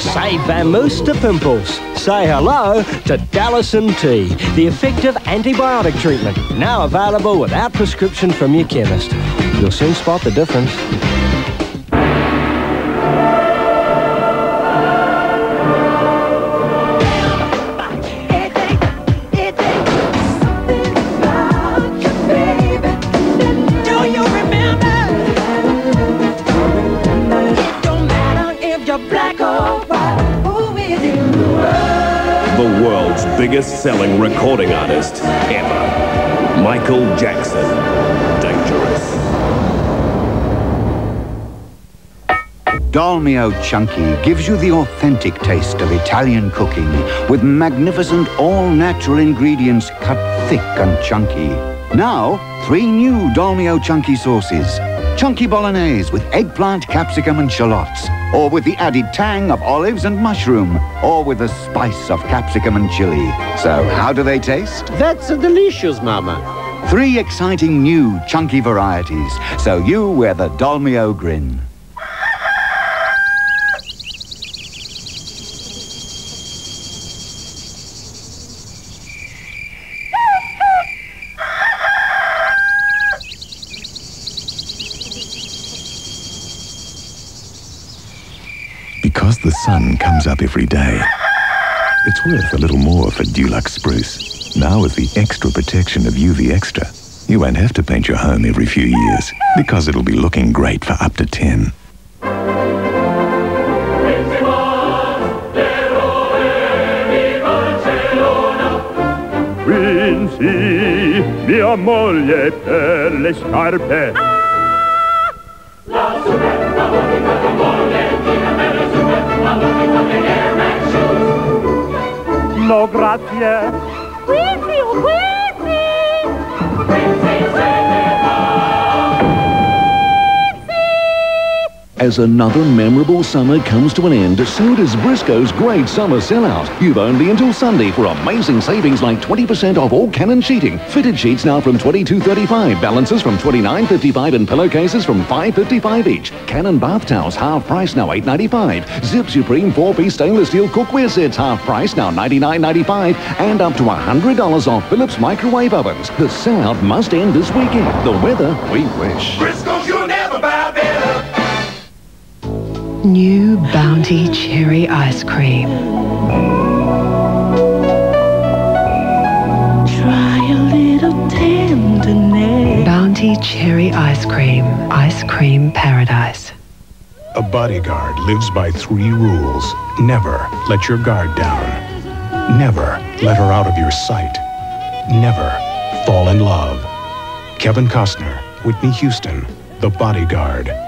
Say vamoose to pimples. Say hello to Dalacin T, the effective antibiotic treatment. Now available without prescription from your chemist. You'll soon spot the difference. The world's biggest selling recording artist ever, Michael Jackson. Dangerous. Dolmio Chunky gives you the authentic taste of Italian cooking with magnificent all-natural ingredients cut thick and chunky. Now, three new Dolmio Chunky sauces. Chunky Bolognese with eggplant, capsicum and shallots. Or with the added tang of olives and mushroom. Or with the spice of capsicum and chili. So how do they taste? That's delicious, Mama. Three exciting new chunky varieties. So you wear the Dolmio grin. Because the sun comes up every day, it's worth a little more for Dulux Spruce. Now with the extra protection of UV Extra, you won't have to paint your home every few years because it'll be looking great for up to 10. Quincy, mia moglie per le scarpe. No, Croácia. Oui, oui. As another memorable summer comes to an end, so does Briscoe's great summer sellout. You've only until Sunday for amazing savings like 20% off all Cannon sheeting. Fitted sheets now from $22.35, balances from $29.55 and pillowcases from $5.55 each. Cannon bath towels half price now $8.95. Zip Supreme 4-piece stainless steel cookware sets half price now $99.95 and up to $100 off Philips microwave ovens. The sellout must end this weekend. The weather, we wish. Briscoe's, New Bounty Cherry Ice Cream. Try a little tenderness. Bounty Cherry Ice Cream. Ice Cream Paradise. A bodyguard lives by three rules. Never let your guard down. Never let her out of your sight. Never fall in love. Kevin Costner, Whitney Houston, The Bodyguard.